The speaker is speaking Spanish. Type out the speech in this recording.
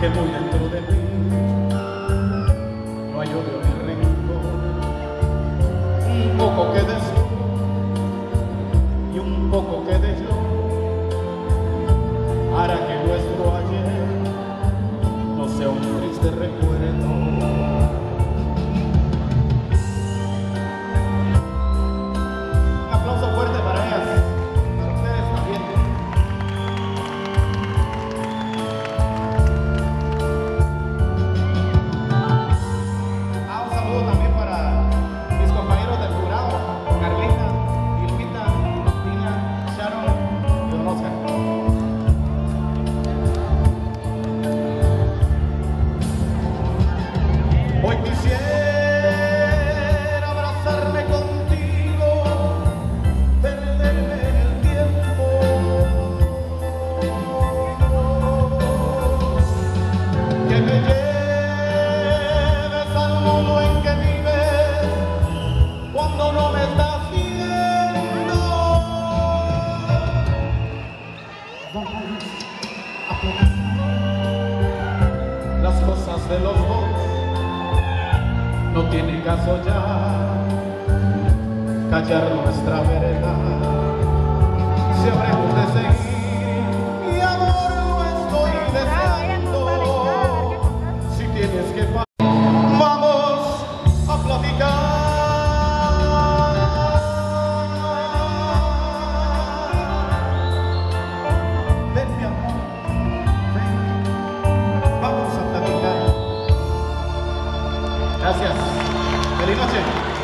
que muy dentro de mí no hay odio ni rencor, un poco que de y un poco que de yo hará que nuestro ayer no sea un triste recuerdo. Quisiera abrazarme contigo, perderme no tiene caso ya callar nuestra verdad. Si habremos de seguir, mi amor, no estoy deseando. Si tienes que 出ません。